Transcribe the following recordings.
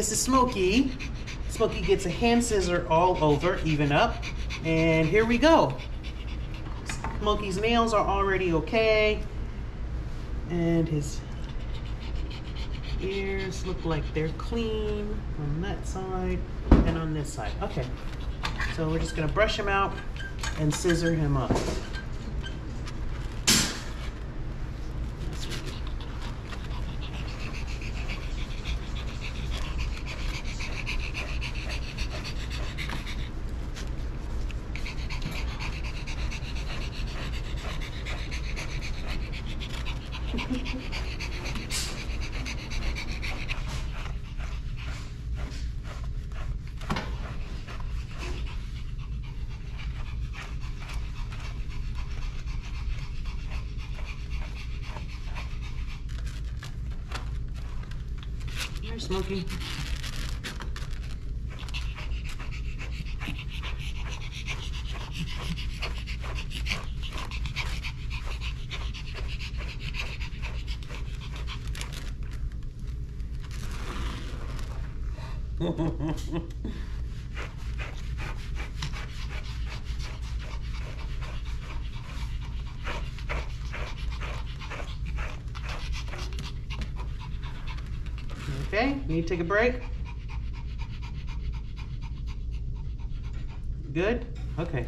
Hi, this is Smokey. Smokey gets a hand scissor all over, even up. And here we go. Smokey's nails are already okay. And his ears look like they're clean on that side and on this side. Okay. So we're just gonna brush him out and scissor him up. Here, Take a break? Good? Okay.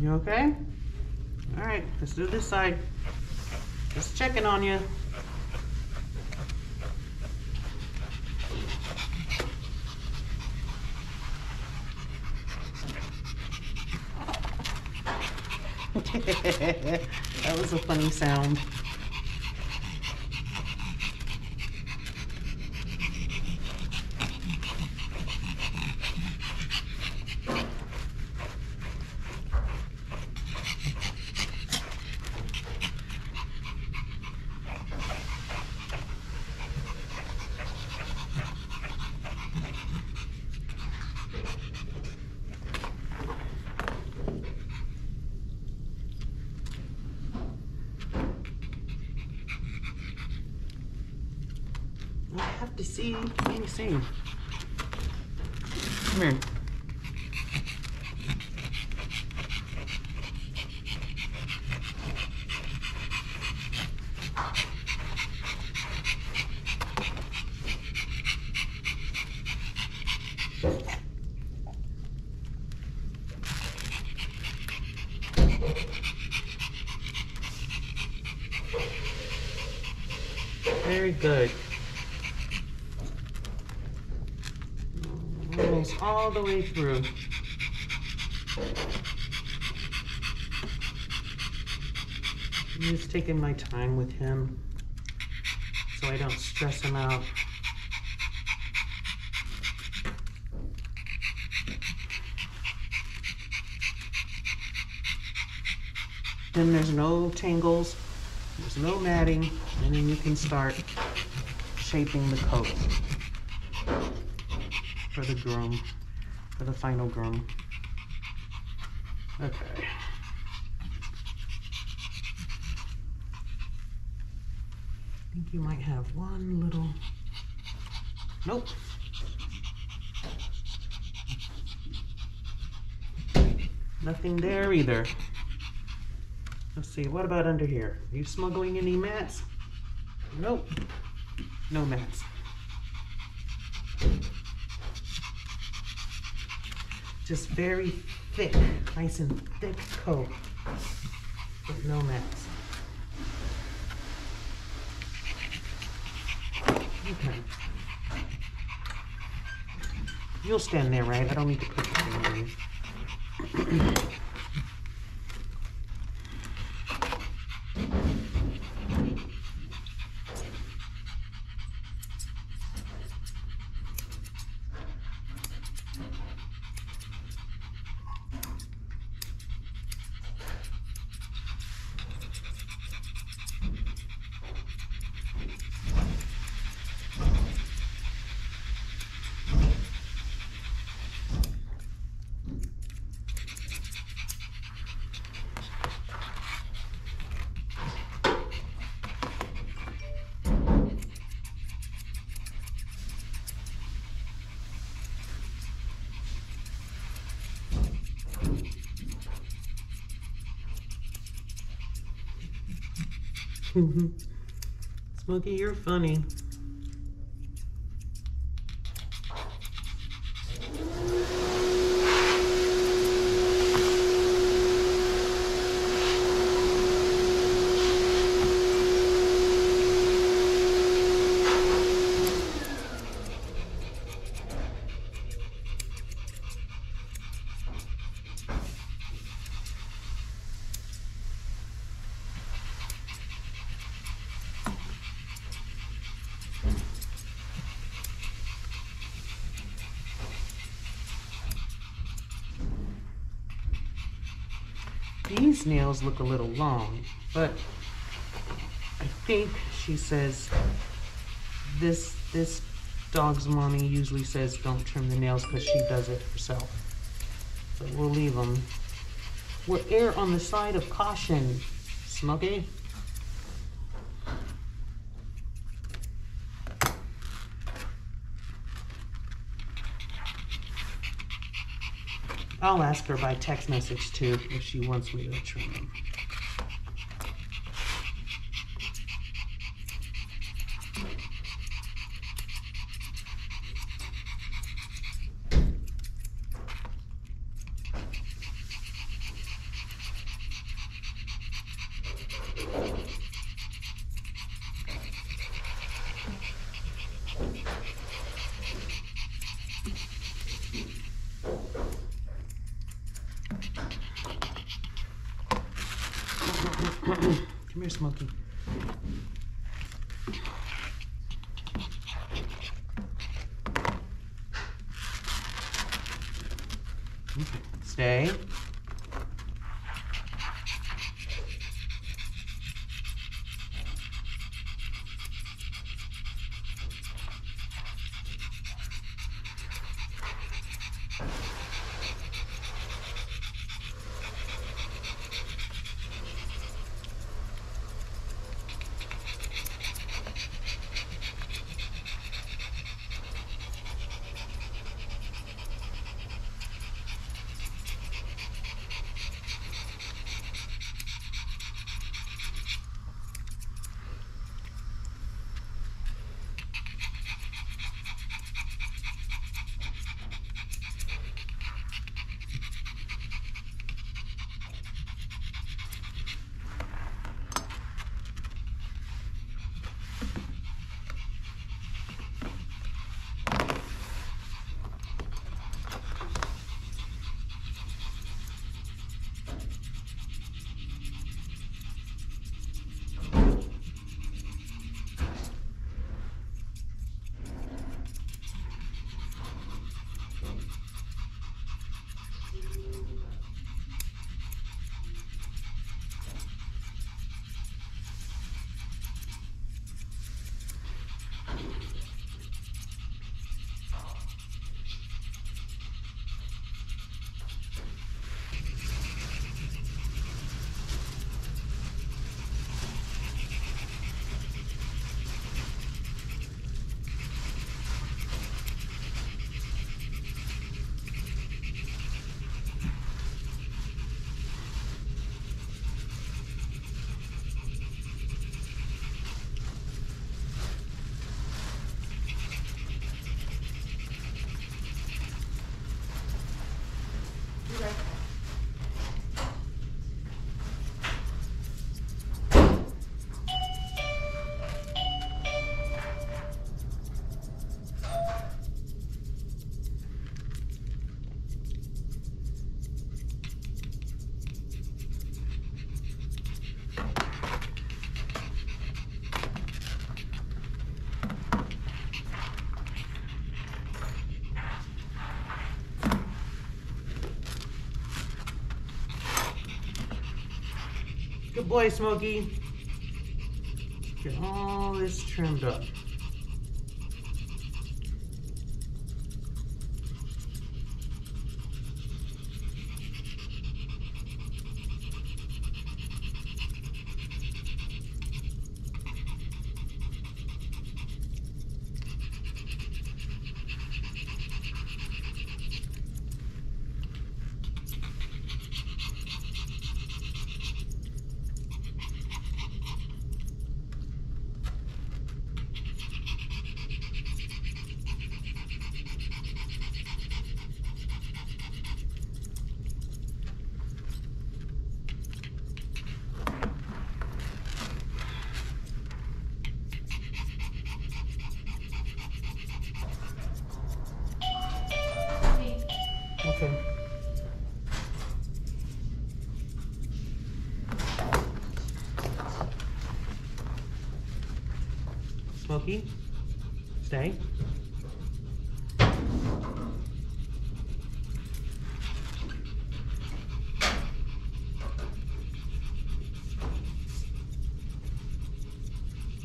You okay? All right, let's do this side. Just checking on you. that was a funny sound. I have to see. See. Come here. All the way through. I'm just taking my time with him so I don't stress him out. Then there's no tangles, there's no matting, and then you can start shaping the coat for the groom, for the final groom. Okay. I think you might have one little, nope. Nothing there either. Let's see, what about under here? Are you smuggling any mats? Nope. No mats. Just very thick, nice and thick coat with no mess. Okay. You'll stand there, right? I don't need to put you in. Smokey, you're funny. These nails look a little long, but I think she says this this dog's mommy usually says don't trim the nails because she does it herself. But we'll leave them. We're err on the side of caution, Smokey. I'll ask her by text message too if she wants me to trim them. Come here, Smokey. Good boy, Smokey. Get all this trimmed up. Smokey. Stay.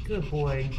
Good boy.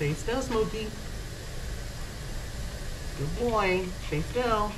Stay still, Smokey. Good boy. Stay still.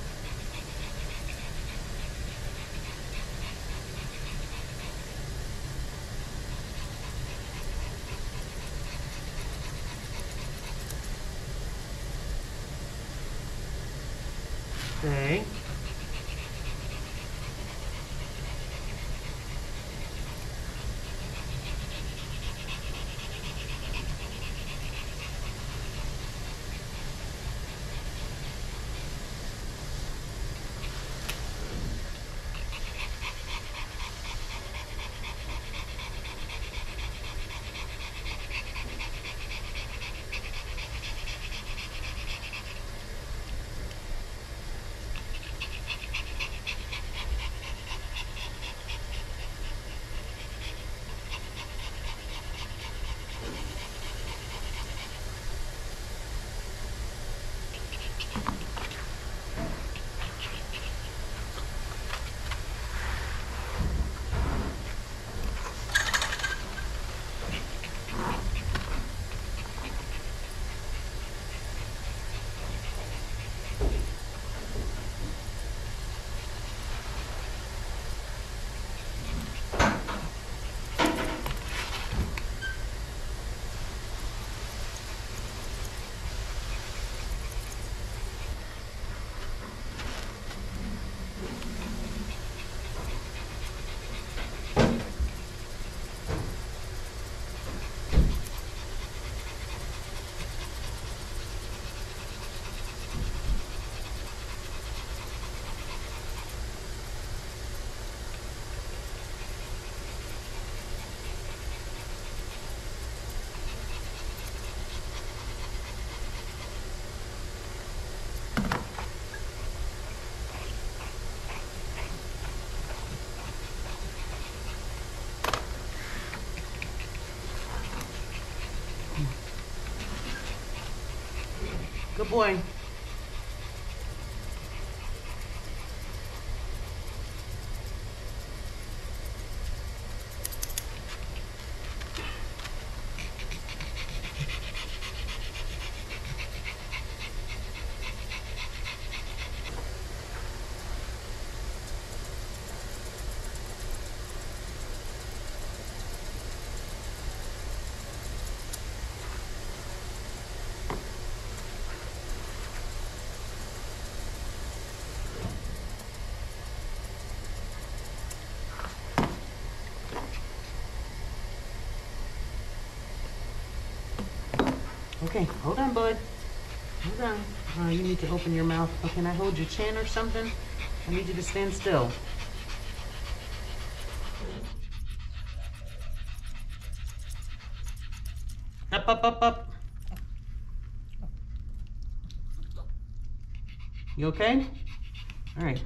Good boy. Okay, hold on, bud. Hold on. Uh, you need to open your mouth. Oh, can I hold your chin or something? I need you to stand still. Up, up, up, up. You okay? All right.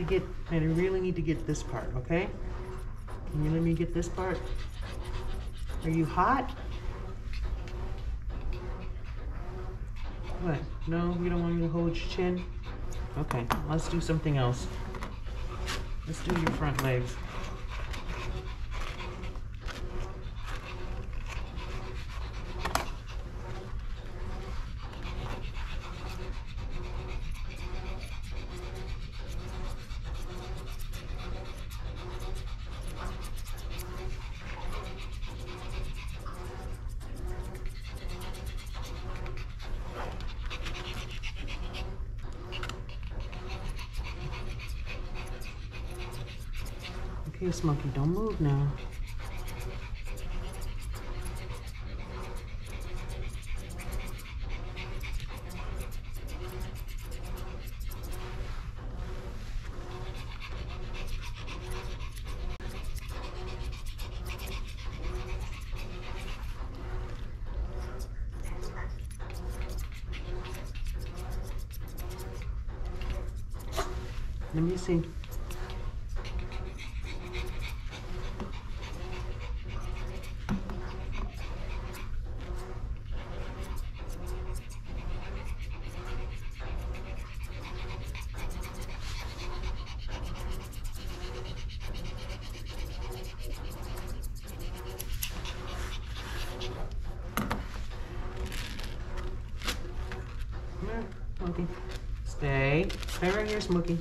To get, I really need to get this part, okay? Can you let me get this part? Are you hot? What? No, you don't want me to hold your chin? Okay, let's do something else. Let's do your front legs. Okay, Smokey, don't move now. Smokey. Stay. Stay right here, Smokey.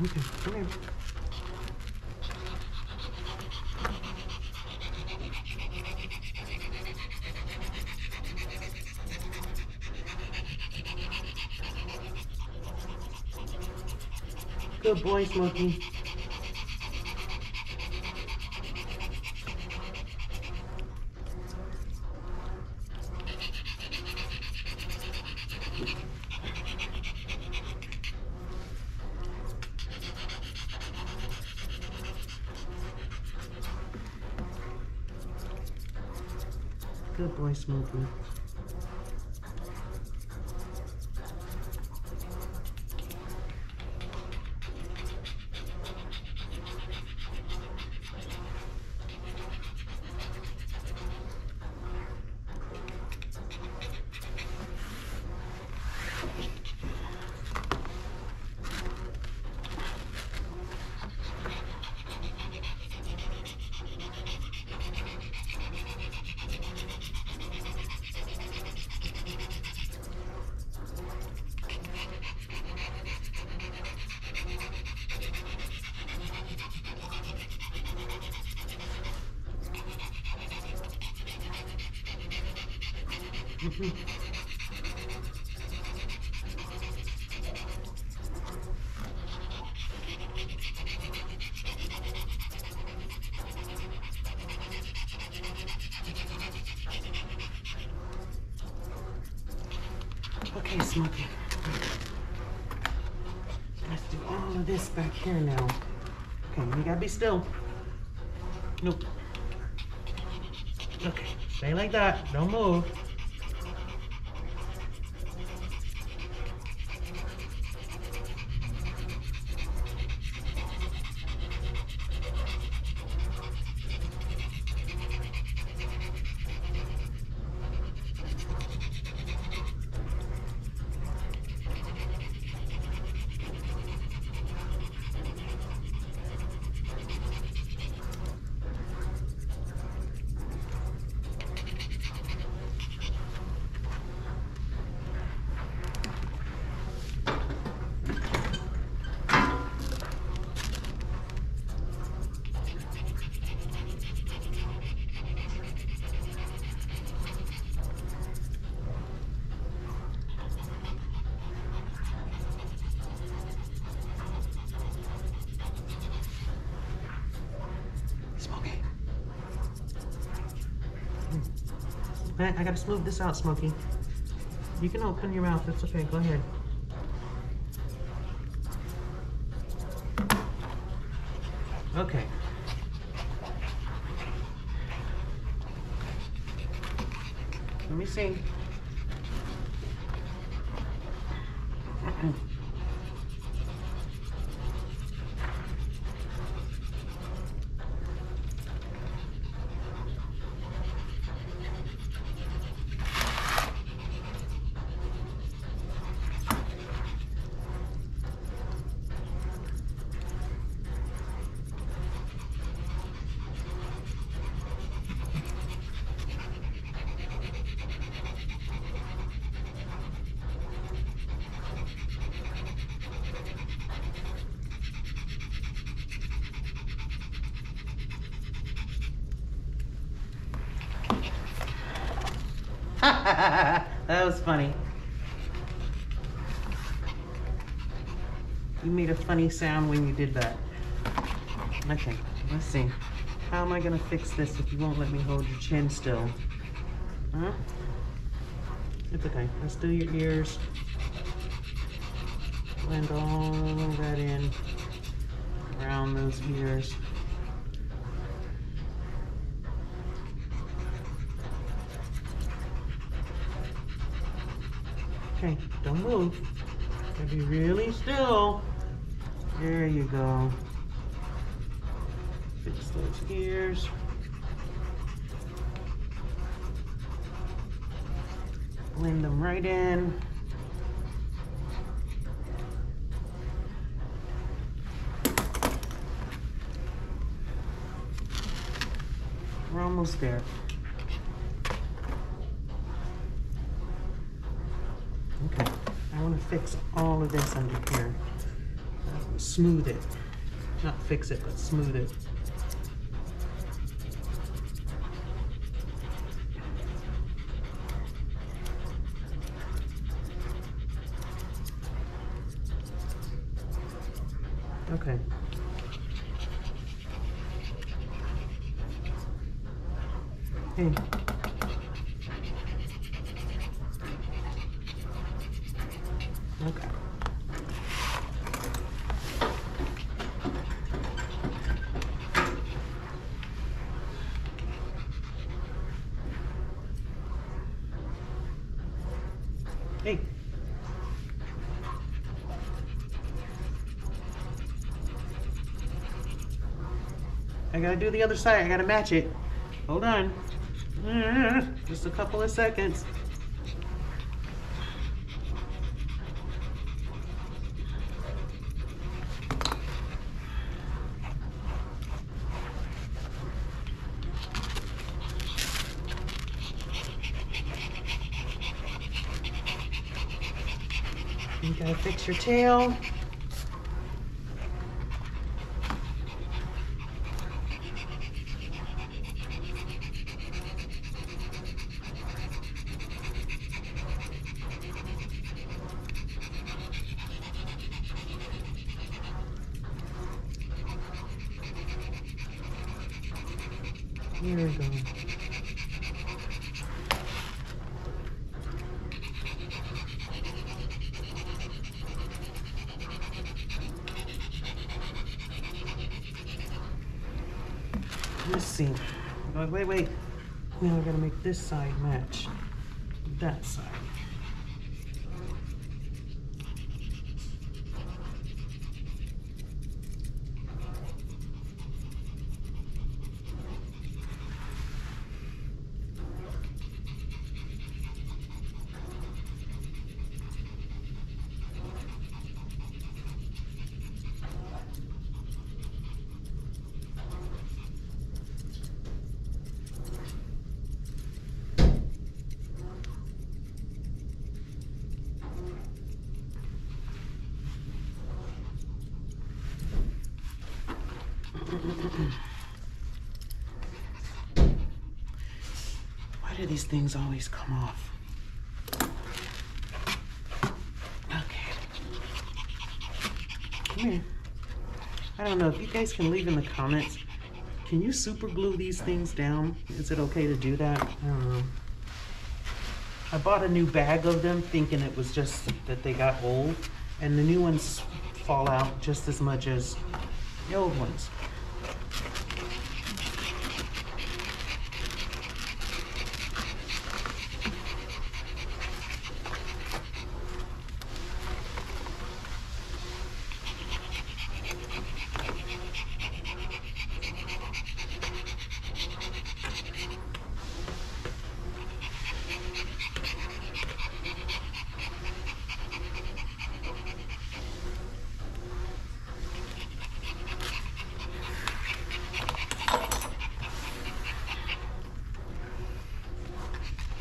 Okay, come here. Good boy, Smokey. Good Okay, Smokey. Let's do all of this back here now. Okay, you gotta be still. Nope. Okay, stay like that. Don't move. I, gotta smooth this out, Smokey. You can open your mouth. It's okay. Go ahead. that was funny. You made a funny sound when you did that. Okay, let's see. How am I gonna fix this if you won't let me hold your chin still? Huh? It's okay. Let's do your ears. Blend all that in around those ears. Okay, don't move. Be really still. There you go. Fix those ears. Blend them right in. We're almost there. Okay, I want to fix all of this under here. Smooth it. Not fix it, but smooth it. Okay. Hey. I gotta do the other side. I gotta match it. Hold on. Just a couple of seconds. You gotta fix your tail. Here we go. let's see. Wait, wait. Now I gotta make this side match that side. These things always come off? Okay. Come here. I don't know if you guys can leave in the comments. Can you super glue these things down? Is it okay to do that? I don't know. I bought a new bag of them thinking it was just that they got old and the new ones fall out just as much as the old ones.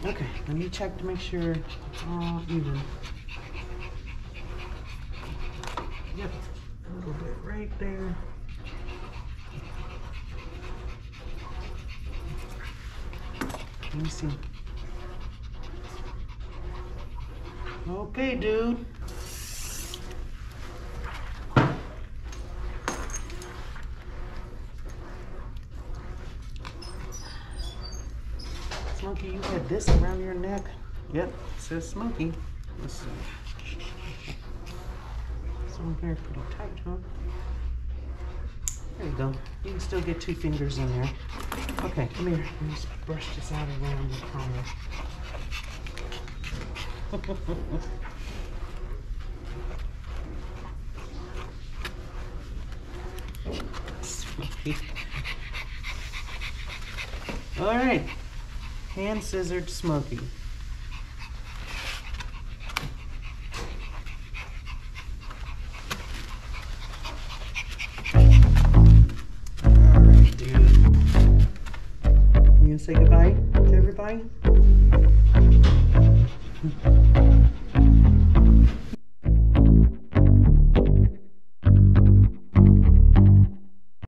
Okay, let me check to make sure it's all even. Yep, a little bit right there. Let me see. Okay, dude. Smokey, you had this around your neck. Yep, says Smokey. Let's see. This one here pretty tight, huh? There you go. You can still get two fingers in there. Okay, come here. Let me just brush this out around the corner. All right. Hand scissored Smokey.